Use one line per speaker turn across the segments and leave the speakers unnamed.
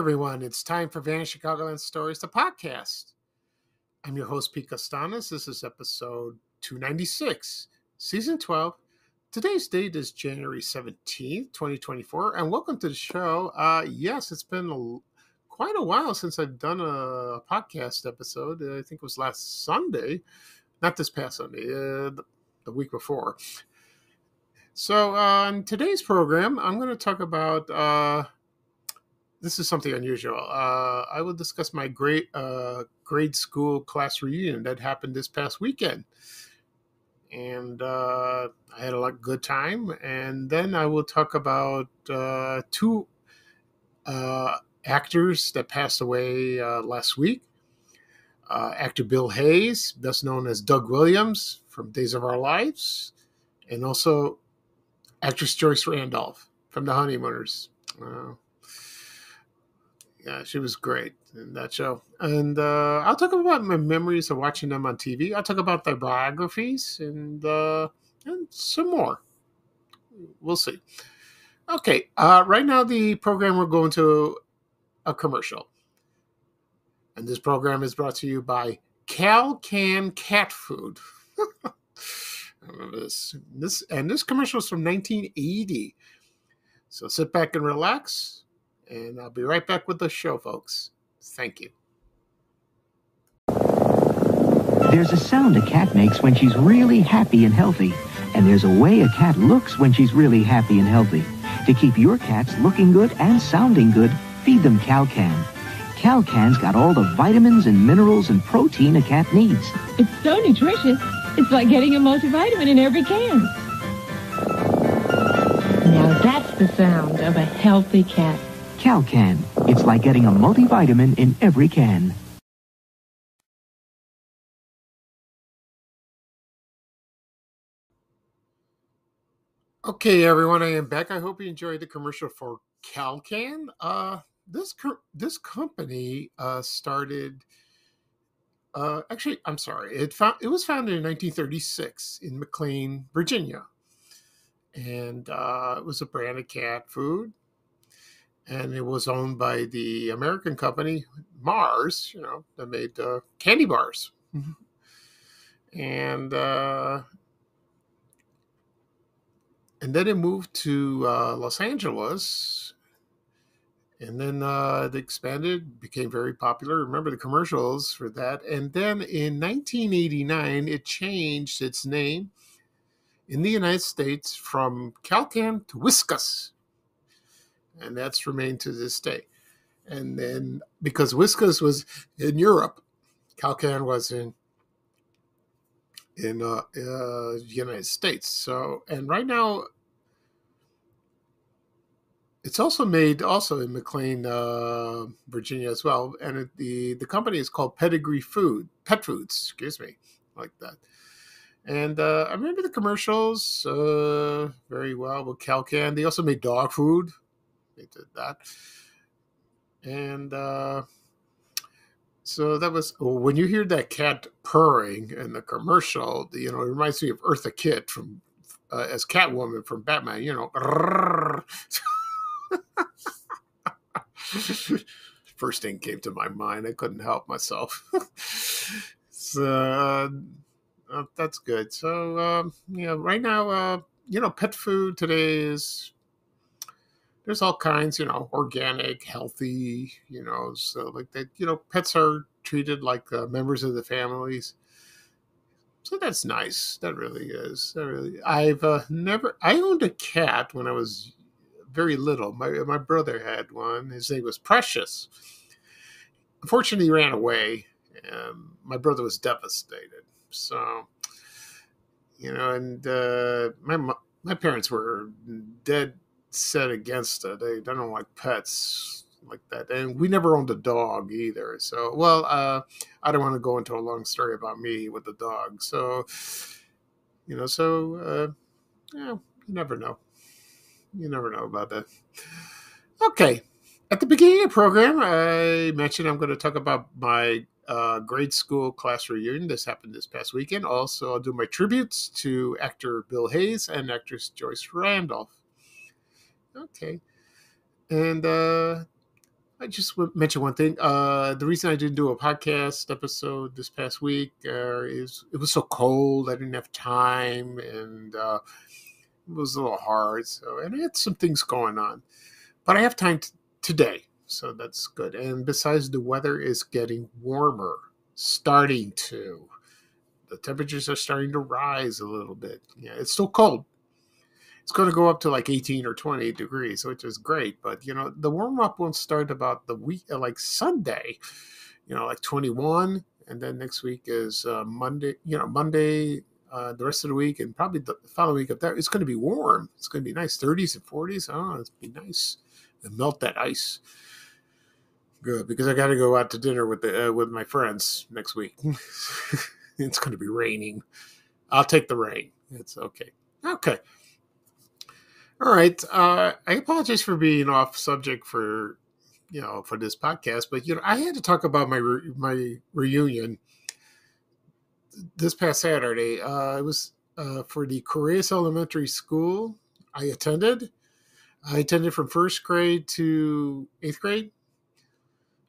Everyone. It's time for Vanished Chicagoland Stories, the podcast. I'm your host, Pete Costanas. This is episode 296, season 12. Today's date is January 17th, 2024, and welcome to the show. Uh, yes, it's been a, quite a while since I've done a podcast episode. I think it was last Sunday, not this past Sunday, uh, the, the week before. So, uh, on today's program, I'm going to talk about uh, this is something unusual. Uh, I will discuss my grade uh, grade school class reunion that happened this past weekend, and uh, I had a lot good time. And then I will talk about uh, two uh, actors that passed away uh, last week. actor Bill Hayes, best known as Doug Williams from Days of Our Lives, and also actress Joyce Randolph from The Honeymooners yeah, she was great in that show. And uh, I'll talk about my memories of watching them on TV. I'll talk about their biographies and uh, and some more. We'll see. Okay, uh, right now the program we're going to a commercial, and this program is brought to you by Kal Kan Cat Food. This. This and this commercial is from 1980. So sit back and relax and I'll be right back with the show, folks. Thank you.
There's a sound a cat makes when she's really happy and healthy. And there's a way a cat looks when she's really happy and healthy. To keep your cats looking good and sounding good, feed them Kal Kan. Calcan's got all the vitamins and minerals and protein a cat needs.
It's so nutritious, it's like getting a multivitamin in every can. Now that's the sound of a healthy cat.
Kal Kan. It's like getting a multivitamin in every can.
Okay, everyone, I am back. I hope you enjoyed the commercial for Kal Kan. Uh, this this company uh, started. Uh, actually, I'm sorry. It found it was founded in 1936 in McLean, Virginia, and uh, it was a brand of cat food and it was owned by the American company Mars, you know, that made uh, candy bars. Mm-hmm. And uh, and then it moved to uh, Los Angeles, and then uh, it expanded, became very popular. Remember the commercials for that. And then in 1989, it changed its name in the United States from Kal Kan to Whiskas and that's remained to this day. And then because Whiskas was in Europe, Kal Kan was in in uh, uh, the United States. So, and right now, it's also made also in McLean, uh, Virginia as well. And it, the the company is called Pedigree Food, Pet Foods, excuse me, like that. And uh, I remember the commercials uh, very well with Kal Kan. They also made dog food they did that. And uh, so that was when you hear that cat purring in the commercial, you know, it reminds me of Eartha Kitt from uh, as Catwoman from Batman, you know. First thing came to my mind. I couldn't help myself. so uh, that's good. So, um, you know, right now, uh, you know, pet food today is there's all kinds, you know, organic, healthy, you know, so like that, you know, pets are treated like uh, members of the families. So that's nice. That really is. That really. I've uh, never. I owned a cat when I was very little. My my brother had one. His name was Precious. Unfortunately, he ran away. and my brother was devastated. So, you know, and uh, my my parents were dead set against it. They, they don't like pets like that. And we never owned a dog either. So, well, uh, I don't want to go into a long story about me with the dog. So, you know, so, uh, yeah, you never know. You never know about that. Okay. At the beginning of the program, I mentioned I'm going to talk about my uh, grade school class reunion. This happened this past weekend. Also, I'll do my tributes to actor Bill Hayes and actress Joyce Randolph. Okay. And uh, I just want to mention one thing. Uh, the reason I didn't do a podcast episode this past week uh, is it was so cold. I didn't have time, and uh, it was a little hard. So, and I had some things going on, but I have time t- today, so that's good. And besides, the weather is getting warmer, starting to. The temperatures are starting to rise a little bit. Yeah, it's still cold, it's going to go up to like 18 or 20 degrees, which is great. But you know, the warm up won't start about the week, uh, like Sunday, you know, like 21, and then next week is uh, Monday. You know, Monday, uh, the rest of the week, and probably the following week up there. It's going to be warm. It's going to be nice, 30s and 40s. Oh, it's be nice and melt that ice. Good because I got to go out to dinner with the uh, with my friends next week. it's going to be raining. I'll take the rain. It's okay. Okay. All right. Uh, I apologize for being off subject for you know for this podcast, but you know I had to talk about my re- my reunion this past Saturday. Uh, it was uh, for the Corrales Elementary School. I attended. I attended from first grade to eighth grade,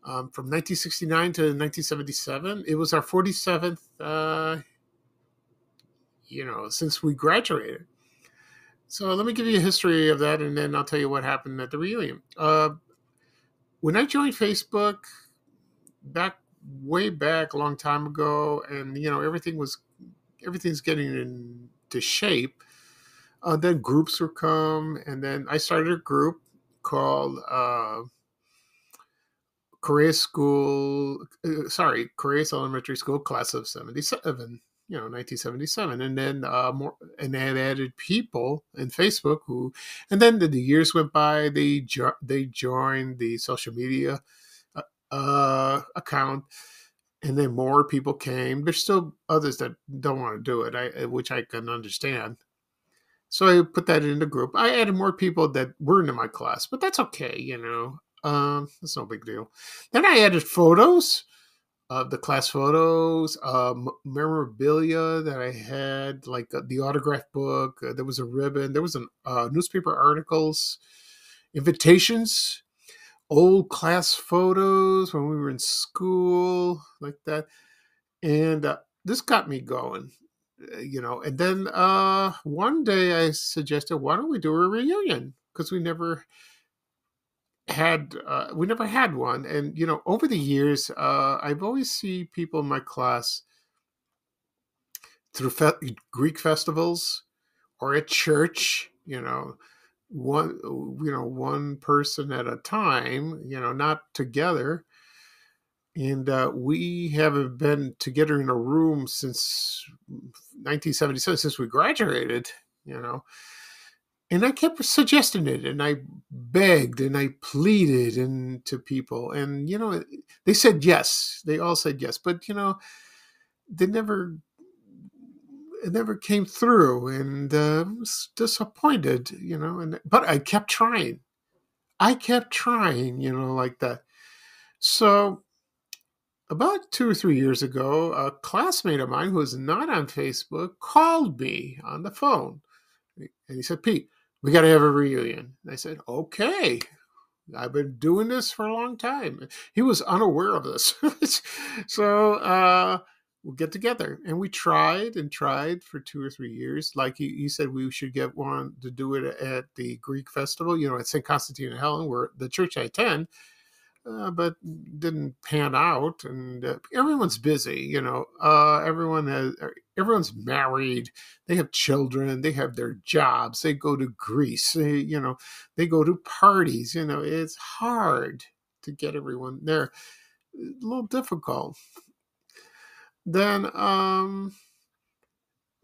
um, from 1969 to 1977. It was our 47th, uh, you know, since we graduated. So let me give you a history of that, and then I'll tell you what happened at the reunion. Uh, when I joined Facebook back way back a long time ago, and you know everything was everything's getting into shape. Uh, then groups would come, and then I started a group called uh, Corrales School. Uh, sorry, Korea Elementary School, class of '77 you know 1977 and then uh, more and they added people in facebook who and then the, the years went by they jo- they joined the social media uh, uh, account and then more people came. There's still others that don't want to do it I, which i can understand. So i put that in the group. I added more people that weren't in my class but that's okay you know um, that's no big deal. Then i added photos uh, the class photos, um, memorabilia that I had, like uh, the autograph book. Uh, there was a ribbon. There was an uh, newspaper articles, invitations, old class photos when we were in school, like that. And uh, this got me going, uh, you know. And then one day I suggested, why don't we do a reunion? Because we never had uh, we never had one. And you know over the years uh, i've always see people in my class through fe- greek festivals or at church you know one you know one person at a time you know not together. And uh, we haven't been together in a room since 1977 since we graduated you know and I kept suggesting it, and I begged and I pleaded and to people, and you know, they said yes. They all said yes, but you know, they never, it never came through, and uh, was disappointed. You know, and but I kept trying. I kept trying. You know, like that. So about two or three years ago, a classmate of mine who was not on Facebook called me on the phone. And he said, Pete, we got to have a reunion. I said, okay. I've been doing this for a long time. He was unaware of this. so uh, we'll get together. And we tried and tried for two or three years. Like he, said, we should get one to do it at the Greek festival, you know, at St. Constantine and Helen, where the church I attend uh, but didn't pan out. And uh, everyone's busy, you know. Uh, everyone has, er, everyone's married. They have children. They have their jobs. They go to Greece. They, you know, they go to parties. You know, it's hard to get everyone there. A little difficult. Then, um,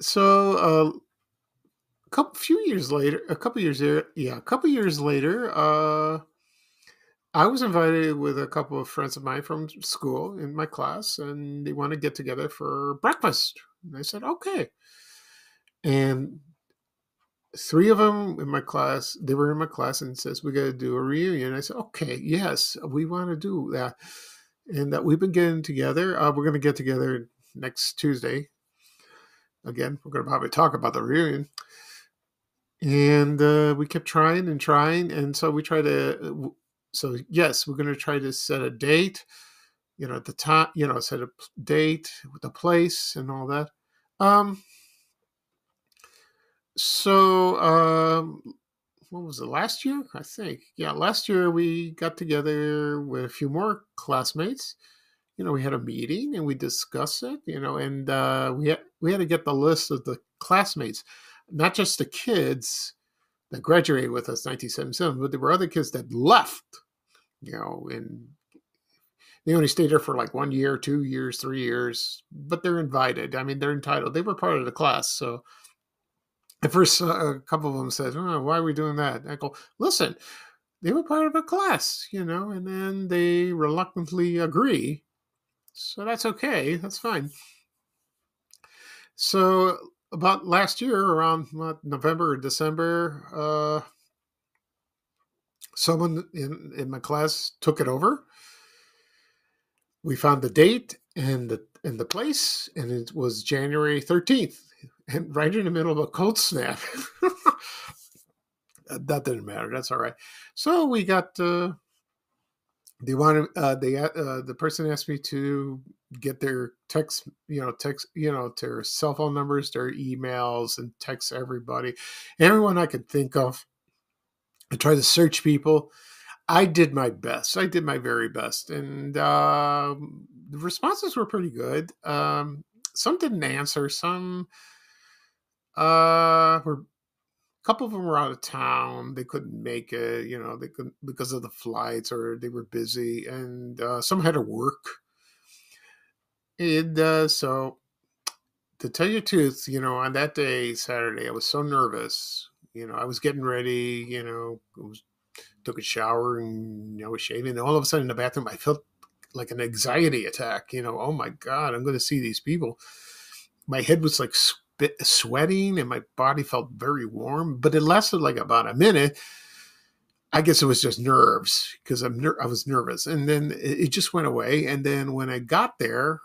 so uh, a couple few years later, a couple years there, yeah, a couple years later, uh I was invited with a couple of friends of mine from school in my class, and they want to get together for breakfast. And I said, okay. And three of them in my class, they were in my class and says, we got to do a reunion. I said, okay, yes, we want to do that. And that we've been getting together. Uh, we're going to get together next Tuesday. Again, we're going to probably talk about the reunion. And uh, we kept trying and trying. And so we tried to so yes, we're going to try to set a date. You know, at the time, you know, set a date with the place and all that. Um, so um, what was it last year? I think yeah, last year we got together with a few more classmates. You know, we had a meeting and we discussed it. You know, and uh, we had we had to get the list of the classmates, not just the kids that graduated with us 1977, but there were other kids that left. You know, and they only stayed there for like one year, two years, three years, but they're invited. I mean, they're entitled. They were part of the class, so at first, uh, a couple of them said, oh, "Why are we doing that?" I go, "Listen, they were part of a class, you know, and then they reluctantly agree, so that's okay. That's fine." So about last year, around what, November or December, uh, someone in in my class took it over. We found the date and the and the place, and it was January thirteenth and right in the middle of a cold snap. that didn't matter. That's all right. So we got. Uh, they wanted. Uh, they uh, the person asked me to get their text. You know, text. You know, their cell phone numbers, their emails, and text everybody, everyone I could think of. I tried to search people. I did my best. I did my very best, and uh, the responses were pretty good. Um, some didn't answer. Some uh, were a couple of them were out of town. They couldn't make it. You know, they couldn't because of the flights or they were busy, and uh, some had to work. And uh, so, to tell you the truth, you know, on that day, Saturday, I was so nervous. You know, I was getting ready. You know, was, took a shower and I was shaving. And all of a sudden, in the bathroom, I felt like an anxiety attack. You know, oh my god, I'm going to see these people. My head was like bit sweating and my body felt very warm, but it lasted like about a minute. I guess it was just nerves because I'm ner- I was nervous, and then it, it, just went away. And then when I got there,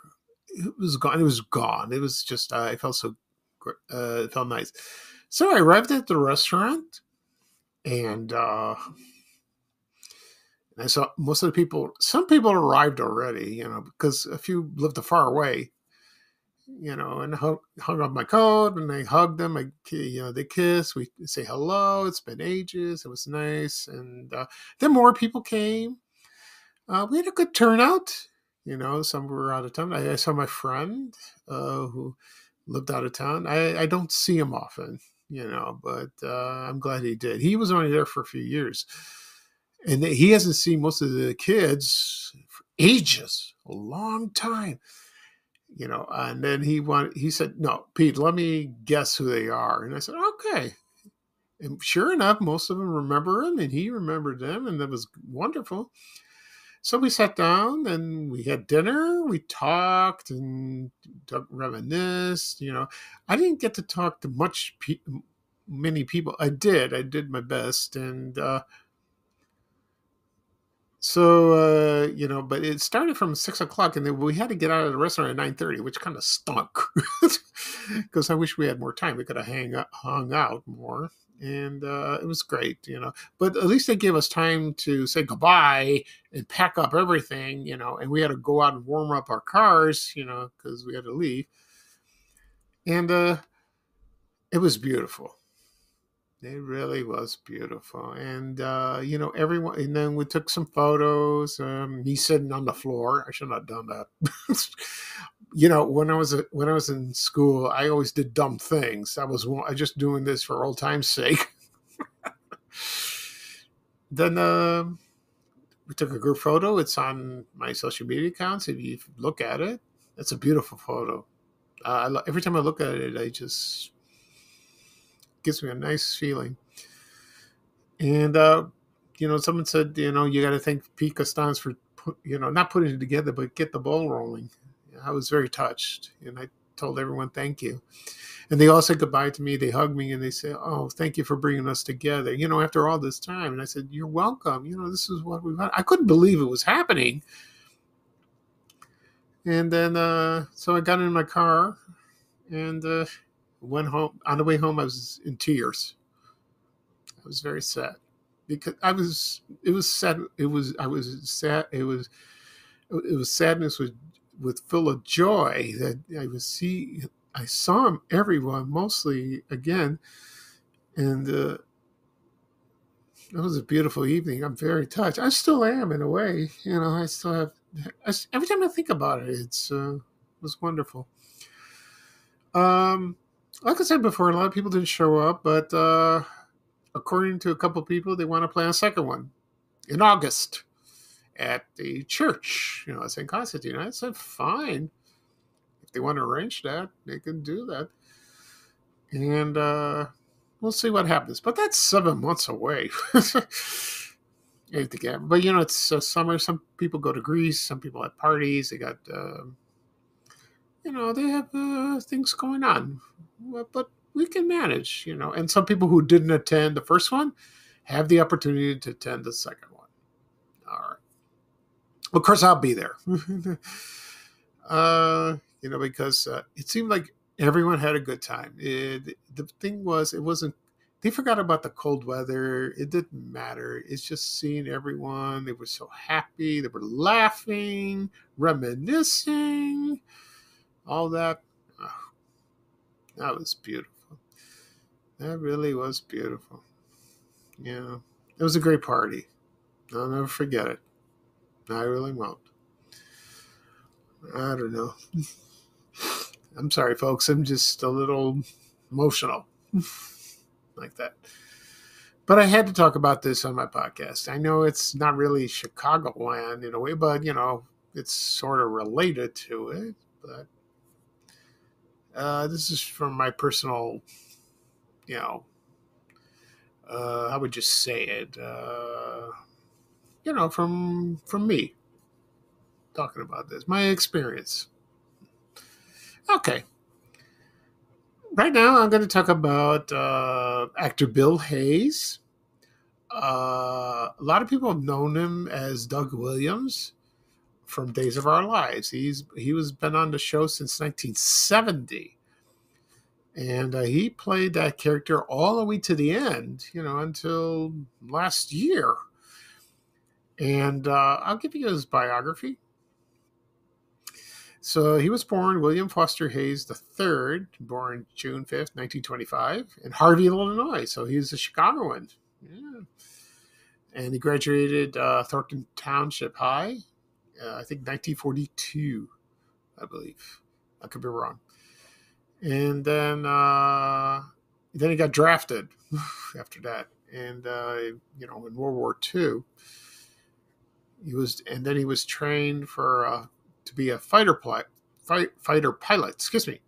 it was gone. It was gone. It was just uh, I felt so uh, it felt nice. So I arrived at the restaurant, and uh, I saw most of the people. Some people arrived already, you know, because a few lived far away you know, and hung, hung up my coat and I hugged them. I, you know, they kiss. We say hello. It's been ages. It was nice. And uh, then more people came. Uh, we had a good turnout. You know, some were out of town. I, I saw my friend uh, who lived out of town. I, I don't see him often, you know, but uh, I'm glad he did. He was only there for a few years. And he hasn't seen most of the kids for ages, a long time you know and then he wanted he said no pete let me guess who they are and i said okay and sure enough most of them remember him and he remembered them and that was wonderful so we sat down and we had dinner we talked and reminisced you know. I didn't get to talk to much pe- many people. I did i did my best and uh, so uh, you know, but it started from six o'clock, and then we had to get out of the restaurant at nine thirty, which kind of stunk. Because I wish we had more time; we could have hang hung out more, and uh, it was great, you know. But at least they gave us time to say goodbye and pack up everything, you know. And we had to go out and warm up our cars, you know, because we had to leave. And uh, it was beautiful it really was beautiful. And, uh, you know, everyone, and then we took some photos. Um, me sitting on the floor. I should not have done that. you know, when I was, when I was in school, I always did dumb things. I was I just doing this for old time's sake. then, uh, we took a group photo. It's on my social media accounts. If you look at it, it's a beautiful photo. Uh, every time I look at it, I just gives me a nice feeling. And uh, you know, someone said, you know, you got to thank Pete Costans for, put, you know, not putting it together, but get the ball rolling. I was very touched, and I told everyone thank you. And they all said goodbye to me. They hugged me and they said, "Oh, thank you for bringing us together." You know, after all this time, and I said, "You're welcome." You know, this is what we want. I couldn't believe it was happening. And then, uh, so I got in my car, and uh, went home. On the way home, I was in tears. I was very sad. because I was it was sad it was I was sad it was it was sadness with with full of joy that I was see I saw everyone mostly again and uh, it was a beautiful evening. I'm very touched. I still am in a way. You know, I still have. I, every time I think about it, it's uh, it was wonderful. Um, like I said before, a lot of people didn't show up, but uh, according to a couple people, they want to plan a second one in August at the church. You know, at St. Constantine. I said, fine. If they want to arrange that, they can do that. And uh, we'll see what happens. But that's seven months away. but you know, it's uh, summer. Some people go to Greece. Some people have parties. They got, uh, you know, they have uh, things going on. But we can manage, you know. And some people who didn't attend the first one have the opportunity to attend the second one. All right. Of course, I'll be there. uh, you know, because uh, it seemed like everyone had a good time. It, the thing was, it wasn't. They forgot about the cold weather. It didn't matter. It's just seeing everyone. They were so happy. They were laughing, reminiscing, all that. That was beautiful. That really was beautiful. Yeah, it was a great party. I'll never forget it. I really won't. I don't know. I'm sorry, folks. I'm just a little emotional like that. But I had to talk about this on my podcast. I know it's not really Chicagoland in a way, but you know, it's sort of related to it. But uh, this is from my personal, you know, uh, how would you say it? Uh, you know, from from me talking about this, my experience. Okay. Right now, I'm going to talk about uh, actor Bill Hayes. Uh, a lot of people have known him as Doug Williams from Days of Our Lives. He's he was been on the show since 1970, and uh, he played that character all the way to the end. You know, until last year. And uh, I'll give you his biography. So he was born William Foster Hayes III, born June 5th, 1925, in Harvey, Illinois. So he's a Chicagoan. Yeah. And he graduated uh, Thornton Township High, uh, I think 1942, I believe. I could be wrong. And then uh, then he got drafted after that. And, uh, you know, in World War II, he was, and then he was trained for uh, to be a fighter pilot, fight, fighter pilot. Excuse me.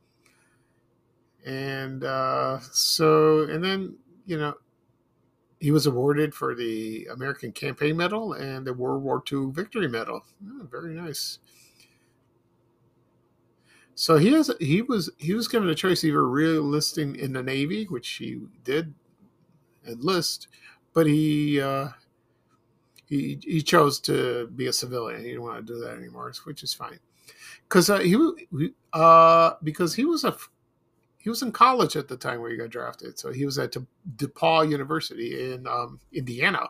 And uh, so, and then you know, he was awarded for the American Campaign Medal and the World War II Victory Medal. Oh, very nice. So he has he was he was given a choice either re-enlisting in the Navy, which he did enlist, but he uh, he he chose to be a civilian. He didn't want to do that anymore, which is fine. Because uh, he uh because he was a he was in college at the time where he got drafted, so he was at DePauw University in um, Indiana,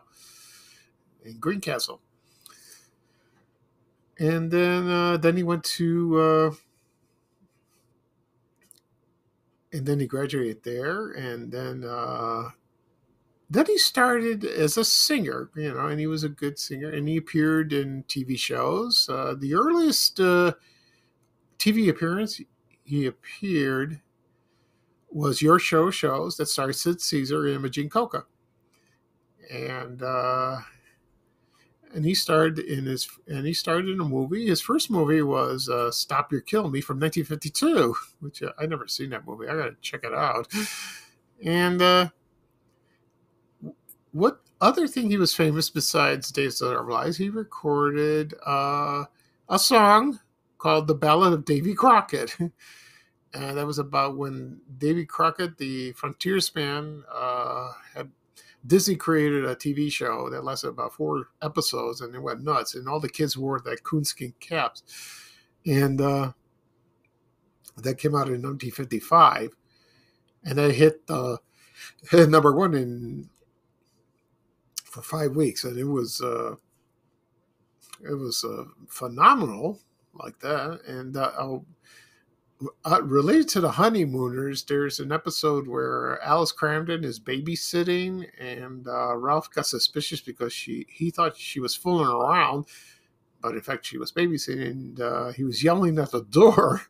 in Greencastle, and then uh, then he went to. Uh, and then he graduated there, and then uh, then he started as a singer, you know, and he was a good singer, and he appeared in TV shows. Uh, the earliest uh, TV appearance he appeared was Your Show shows that starred Sid Caesar and Imogene Coca, and uh, and he starred in his and he started in a movie. His first movie was uh, Stop Your Kill Me from 1952, which uh, I never seen that movie. I got to check it out, and uh, what other thing he was famous besides Days of Our Lives? He recorded uh, a song called "The Ballad of Davy Crockett." and that was about when Davy Crockett, the frontiersman, uh, had Disney created a TV show that lasted about four episodes, and it went nuts. And all the kids wore that coonskin caps, and uh, that came out in 1955, and that hit uh, hit number one in for five weeks, and it was uh, it was uh, phenomenal like that. And uh, I'll, uh, related to the honeymooners, there's an episode where Alice Kramden is babysitting, and uh, Ralph got suspicious because she he thought she was fooling around, but in fact she was babysitting. And uh, he was yelling at the door,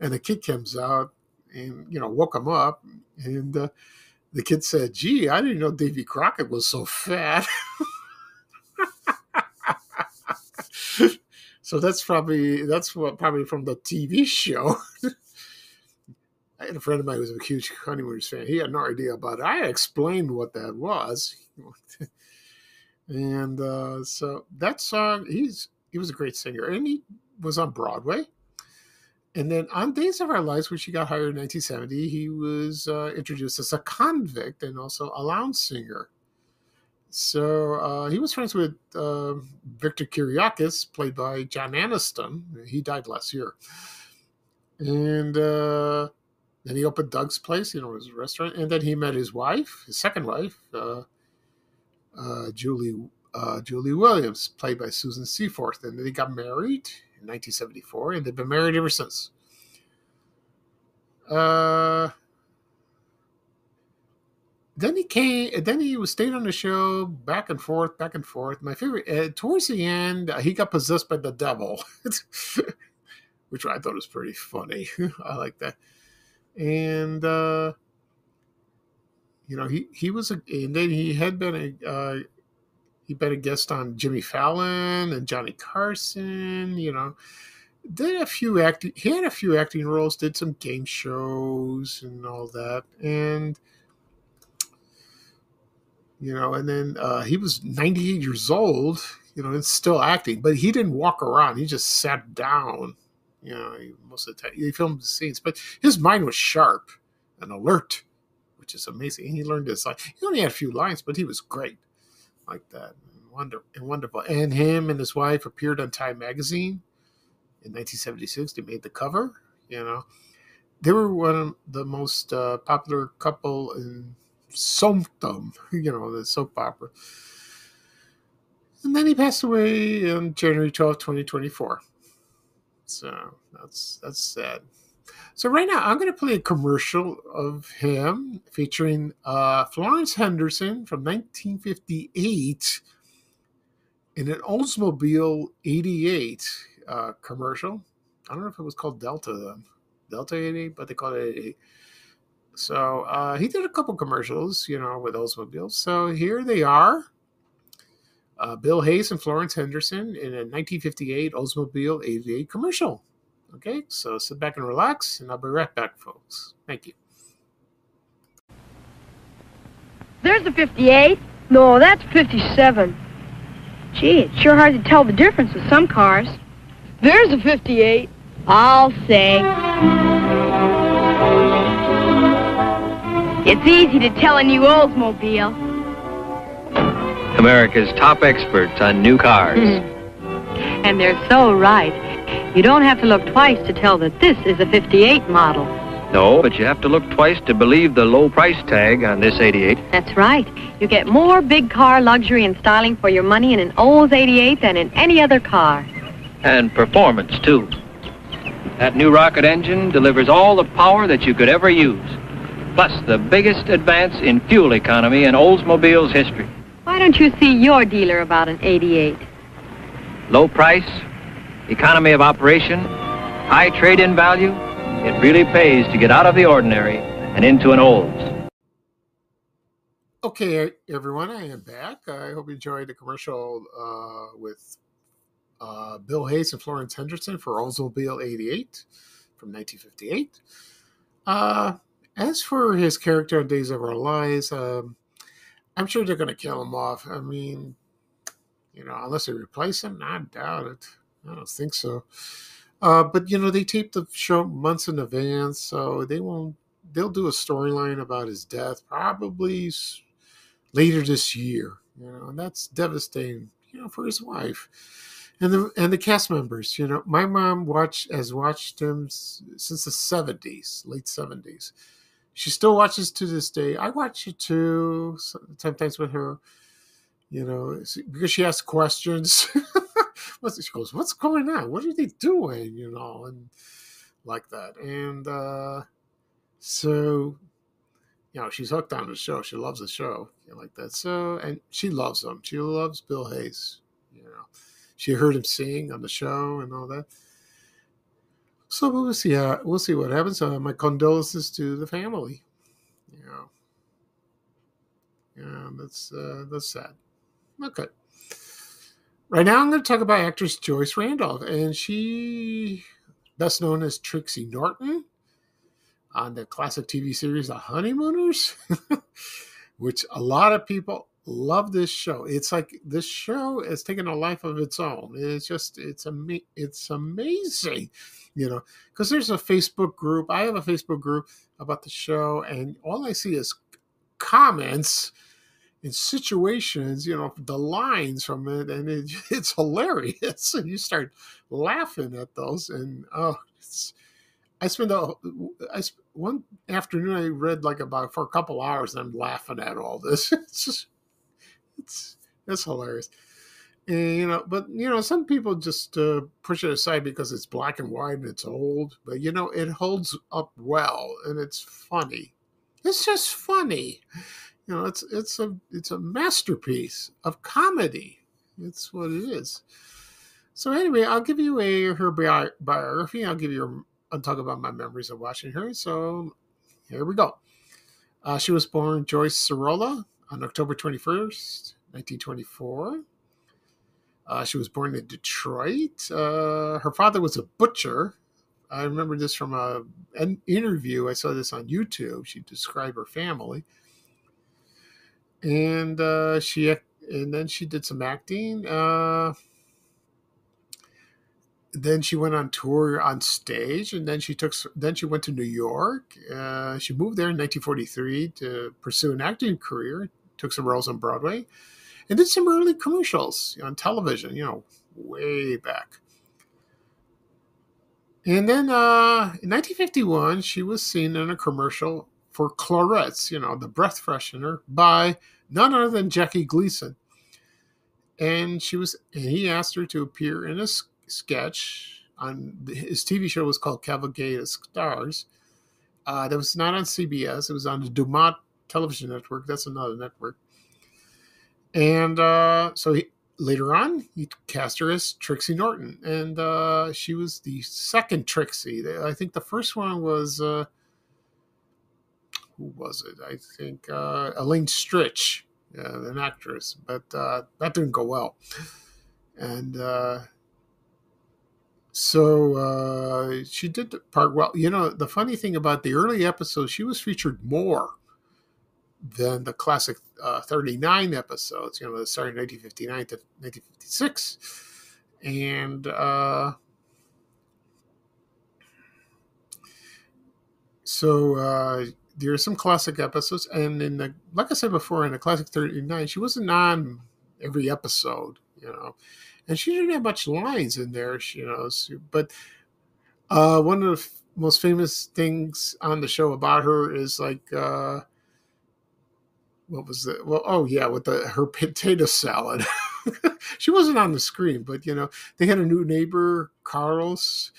and the kid comes out and you know woke him up, and uh, the kid said, "Gee, I didn't know Davy Crockett was so fat." so that's probably that's what probably from the TV show. I had a friend of mine who was a huge Honeymooners fan. He had no idea about it. I explained what that was, and uh, so that song he's he was a great singer, and he was on Broadway. And then on Days of Our Lives, which he got hired in 1970, he was uh, introduced as a convict and also a lounge singer. So uh, he was friends with uh, Victor Kiriakis, played by John Aniston. He died last year. And uh, then he opened Doug's Place, you know, his restaurant. And then he met his wife, his second wife, uh, uh, Julie uh, Julie Williams, played by Susan Seaforth. And then he got married in 1974, and they've been married ever since. Uh, then he came. Then he was staying on the show, back and forth, back and forth. My favorite. Uh, towards the end, uh, he got possessed by the devil, which I thought was pretty funny. I like that. And uh, you know, he he was a. And then he had been a. Uh, he been a guest on Jimmy Fallon and Johnny Carson. You know, did a few acting. He had a few acting roles. Did some game shows and all that. And you know, and then uh, he was 98 years old. You know, and still acting, but he didn't walk around. He just sat down. You know, most of the time he filmed the scenes, but his mind was sharp and alert, which is amazing. He learned his line. He only had a few lines, but he was great like that. Wonder and wonderful. And him and his wife appeared on Time magazine in 1976. They made the cover. You know, they were one of the most uh, popular couple in soapdom. You know, the soap opera. And then he passed away on January 12, 2024. So that's that's sad. So right now, I'm going to play a commercial of him featuring uh, Florence Henderson from 1958 in an Oldsmobile 88 uh, commercial. I don't know if it was called Delta then. Delta 88, but they called it 88. So uh, he did a couple commercials, you know, with Oldsmobiles. So here they are. Uh, Bill Hayes and Florence Henderson in a 1958 Oldsmobile 88 commercial. Okay, so sit back and relax, and I'll be right back, folks. Thank you.
There's a 58. No, that's 57. Gee, it's sure hard to tell the difference with some cars. There's a 58. I'll say. It's easy to tell a new Oldsmobile.
America's top experts on new cars. Hmm.
and they're so right. You don't have to look twice to tell that this is a 58 model.
No, but you have to look twice to believe the low price tag on this 88.
That's right. You get more big car luxury and styling for your money in an Olds 88 than in any other car.
And performance, too. That new rocket engine delivers all the power that you could ever use, plus the biggest advance in fuel economy in Oldsmobile's history.
Why don't you see your dealer about an 88?
Low price, economy of operation, high trade-in value, it really pays to get out of the ordinary and into an Olds.
Okay, everyone, I am back. I hope you enjoyed the commercial uh, with uh, Bill Hayes and Florence Henderson for Oldsmobile 88 from 1958. Uh, as for his character on Days of Our Lives, um, I'm sure they're going to kill him off. I mean, you know, unless they replace him, I doubt it. I don't think so. Uh, but you know, they taped the show months in advance, so they won't. They'll do a storyline about his death probably later this year. You know, and that's devastating. You know, for his wife and the and the cast members. You know, my mom watched has watched him since the seventies, late seventies. She still watches to this day. I watch it too, sometimes with her you know, because she asks questions. she goes, "What's going on? What are they doing?" You know, and like that. And uh, so, you know, she's hooked on the show. She loves the show, you know, like that. So, and she loves him. She loves Bill Hayes. You know, she heard him sing on the show and all that. So we'll see. How, we'll see what happens. Uh, my condolences to the family. Know, yeah, that's uh, that's sad. Okay. Right now, I'm going to talk about actress Joyce Randolph, and she, best known as Trixie Norton, on the classic TV series The Honeymooners, which a lot of people love this show. It's like this show has taken a life of its own. It's just it's ama- it's amazing, you know, because there's a Facebook group. I have a Facebook group about the show, and all I see is comments in situations, you know, the lines from it, and it, it's hilarious. And you start laughing at those, and oh, I spent a, I one afternoon I read like about for a couple hours, and I'm laughing at all this. It's just, it's it's hilarious. And, you know, but you know, some people just uh, push it aside because it's black and white and it's old. But you know, it holds up well, and it's funny. It's just funny you know, it's it's a it's a masterpiece of comedy. It's what it is. So anyway, I'll give you a her bi- biography. I'll give you. I'll talk about my memories of watching her. So here we go. Uh, she was born Joyce Sirola on October twenty first, nineteen twenty four. Uh, she was born in Detroit. Uh, her father was a butcher. I remember this from a, an interview. I saw this on YouTube. She described her family and uh, she and then she did some acting. Uh, then she went on tour on stage, and then she took. Then she went to New York. Uh, she moved there in 1943 to pursue an acting career. Took some roles on Broadway, and did some early commercials on television. You know, way back. And then uh, in 1951, she was seen in a commercial for Clorets, you know, the breath freshener, by none other than Jackie Gleason. And she was, and he asked her to appear in a sketch on his TV show was called Cavalcade of Stars. Uh, that was not on CBS; it was on the DuMont Television Network. That's another network. And uh, so he, later on, he cast her as Trixie Norton, and uh, she was the second Trixie. I think the first one was uh, who was it? I think uh, Elaine Stritch, uh, an actress, but uh, that didn't go well. And uh, so she did the part well. You know, the funny thing about the early episodes, she was featured more than the classic uh, 39 episodes, you know, that started 1959 to 1956. And uh, so uh, there are some classic episodes, and in the like I said before, in the classic thirty nine, she wasn't on every episode, you know, and she didn't have much lines in there, you know. But uh, one of the f- most famous things on the show about her is like. What was it? Well, oh yeah, with the her potato salad. she wasn't on the screen, but you know they had a new neighbor, Carlos,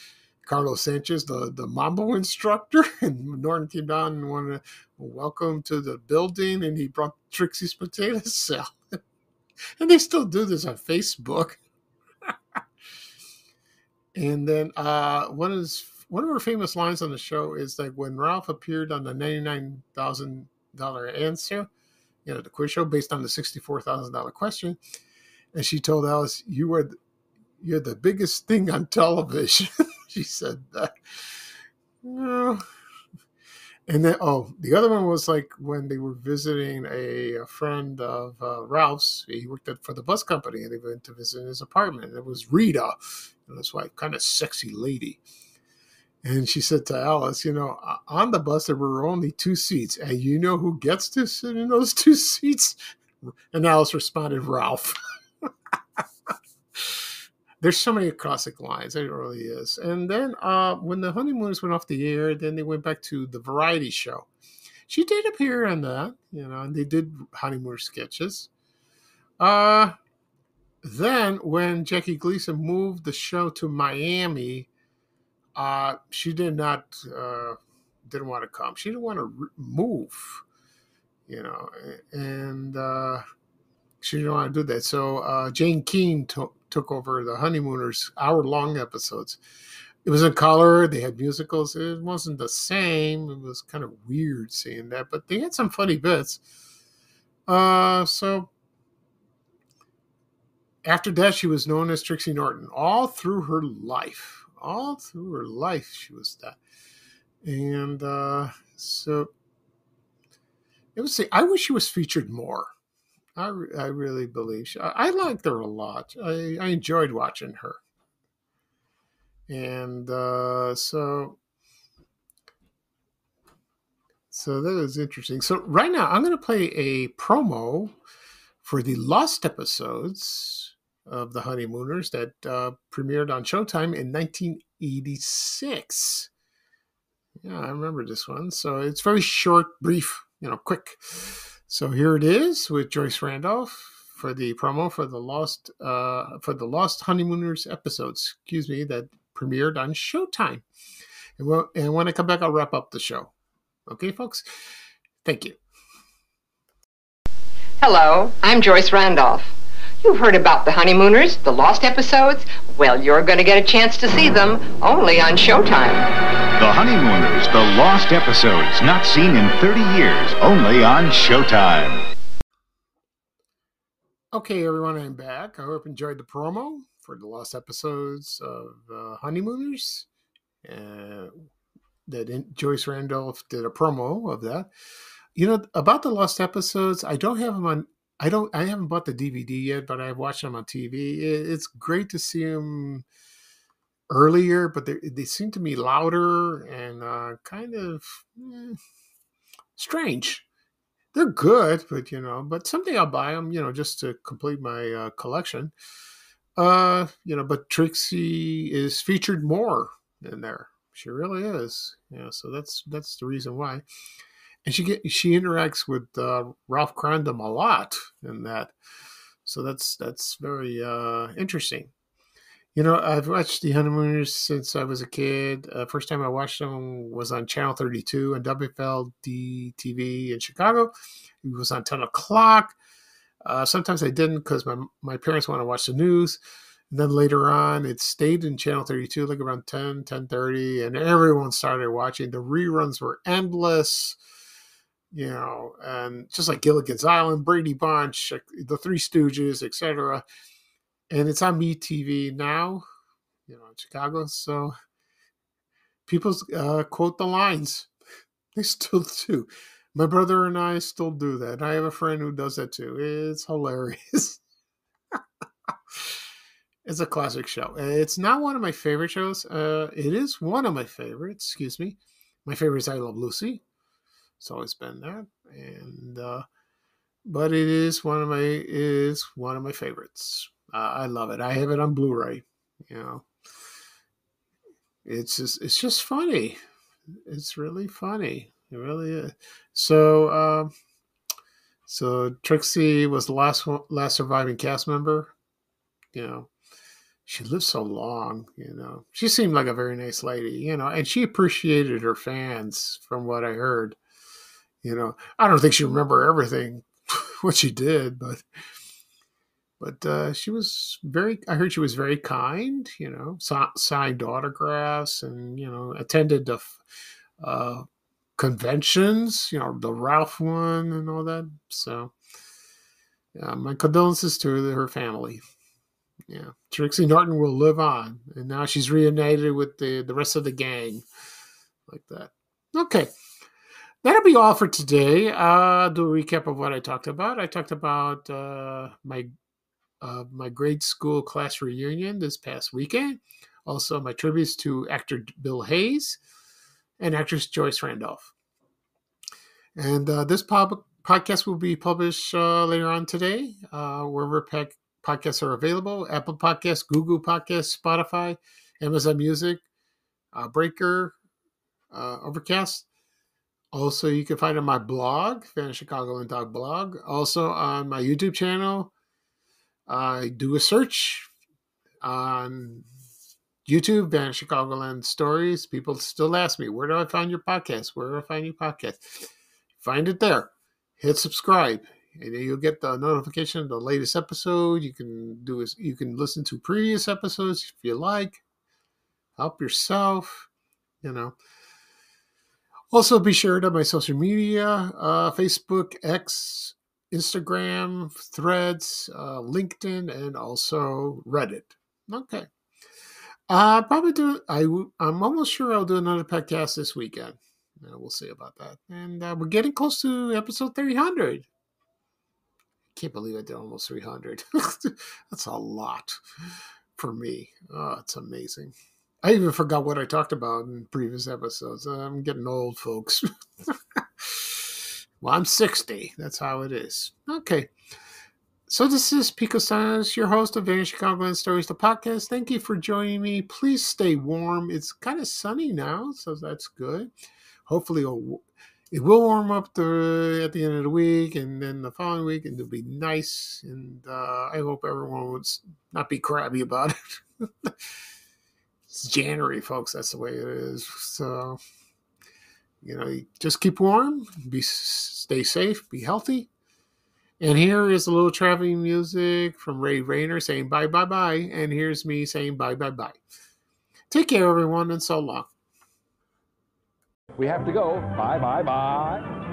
Carlos Sanchez, the, the Mambo instructor, and Norton came down and wanted to welcome to the building, and he brought Trixie's potato salad. and they still do this on Facebook. and then uh, one of his, one of her famous lines on the show is like when Ralph appeared on the ninety nine thousand dollar answer, you know, the quiz show based on the sixty four thousand dollar question, and she told Alice, "You were." You're the biggest thing on television. she said that. And then, oh, the other one was like when they were visiting a, a friend of uh, Ralph's. He worked at, for the bus company, and they went to visit his apartment. It was Rita, and like kind of sexy lady. And she said to Alice, you know, on the bus there were only two seats, and you know who gets to sit in those two seats? And Alice responded, Ralph. there's so many classic lines. It really is. And then uh, when the honeymooners went off the air, then they went back to the variety show. She did appear on that, you know, and they did honeymoon sketches. Uh, then when Jackie Gleason moved the show to Miami, uh, she did not uh, didn't want to come. She didn't want to re- move, you know, and uh, she didn't want to do that. So uh, Jane Kean took took over the Honeymooners hour long episodes. It was in color. They had musicals. It wasn't the same. It was kind of weird seeing that, but they had some funny bits. Uh, so after that, she was known as Trixie Norton all through her life. All through her life, she was that. And uh, so it was. I wish she was featured more. I, I really believe she, I, I liked her a lot. I, I enjoyed watching her. And uh, so so that was interesting. So right now I'm going to play a promo for the lost episodes of the Honeymooners that uh, premiered on Showtime in 1986. Yeah, I remember this one. So it's very short, brief, you know, quick. So here it is with Joyce Randolph for the promo for the Lost uh, for the Lost Honeymooners episodes. Excuse me, that premiered on Showtime. And, we'll, and when I come back, I'll wrap up the show. Okay, folks. Thank you.
Hello, I'm Joyce Randolph. You've heard about the Honeymooners, the Lost episodes? Well, you're going to get a chance to see them only on Showtime.
The Honeymooners, the Lost episodes, not seen in 30 years, only on Showtime.
Okay, everyone, I'm back. I hope you enjoyed the promo for the Lost episodes of uh, Honeymooners. Uh, that in, Joyce Randolph did a promo of that. You know about the Lost episodes. I don't have them on. I don't. I haven't bought the DVD yet, but I've watched them on TV. It, it's great to see them earlier, but they they seem to me louder and uh, kind of eh, strange. They're good, but you know, but someday I'll buy them. You know, just to complete my uh, collection. Uh, you know, but Trixie is featured more in there. She really is. Yeah, so that's that's the reason why. And she get she interacts with uh, Ralph Kramden a lot in that. So that's that's very uh, interesting. You know, I've watched the Honeymooners since I was a kid. Uh, first time I watched them was on Channel 32 and WFLD TV in Chicago. It was on 10 o'clock. Uh, sometimes I didn't because my, my parents want to watch the news. And then later on, it stayed in Channel 32, like around 10, 10.30, and everyone started watching. The reruns were endless, you know, and just like Gilligan's Island, Brady Bunch, The Three Stooges, etc. And it's on MeTV now, you know, in Chicago. So people uh, quote the lines. They still do. My brother and I still do that. I have a friend who does that too. It's hilarious. it's a classic show. It's not one of my favorite shows. Uh, it is one of my favorites. Excuse me. My favorite is I Love Lucy. It's always been that, and uh, but it is one of my is one of my favorites. Uh, I love it. I have it on Blu-ray. You know, it's just it's just funny. It's really funny. It really is. So, uh, so Trixie was the last one, last surviving cast member. You know, she lived so long. You know, she seemed like a very nice lady. You know, and she appreciated her fans, from what I heard. You know, I don't think she remember everything what she did, but but uh, she was very. I heard she was very kind. You know, signed autographs and you know attended the uh, conventions, you know, the Ralph one and all that. So, yeah, my condolences to her family. Yeah, Trixie Norton will live on, and now she's reunited with the the rest of the gang, like that. Okay, that'll be all for today. Uh, do a recap of what I talked about. I talked about uh, my uh, my grade school class reunion this past weekend. Also, my tributes to actor Bill Hayes and actress Joyce Randolph. And uh, this podcast will be published uh, later on today, uh, wherever podcasts are available Apple Podcasts, Google Podcasts, Spotify, Amazon Music, uh, Breaker, uh, Overcast. Also, you can find on my blog, Van Chicago and Dog blog. Also on my YouTube channel, I do a search on YouTube, Van Chicagoland Stories. People still ask me, where do I find your podcast? Where do I find your podcast? Find it there. Hit subscribe, and you'll get the notification of the latest episode. You can do is you can listen to previous episodes if you like. Help yourself, you know. Also, be sure to my social media uh, Facebook, X, Instagram, Threads, uh, LinkedIn, and also Reddit. Okay. Uh, probably do. I I'm almost sure I'll do another podcast this weekend. Uh, we'll see about that. And uh, we're getting close to episode 300. Can't believe I did almost 300. That's a lot for me. Oh, it's amazing. I even forgot what I talked about in previous episodes. I'm getting old, folks. well, I'm 60. That's how it is. Okay. So this is Pico Sanchez, your host of Van Chicagoland Stories, the podcast. Thank you for joining me. Please stay warm. It's kind of sunny now, so that's good. Hopefully, it'll, it will warm up the, at the end of the week, and then the following week, and it'll be nice. And uh, I hope everyone would not be crabby about it. it's January, folks. That's the way it is. So, you know, just keep warm, be stay safe, be healthy and here is a little traveling music from Ray Rayner saying bye bye bye. And here's me saying bye bye bye. Take care, everyone, and so long.
We have to go. Bye bye bye.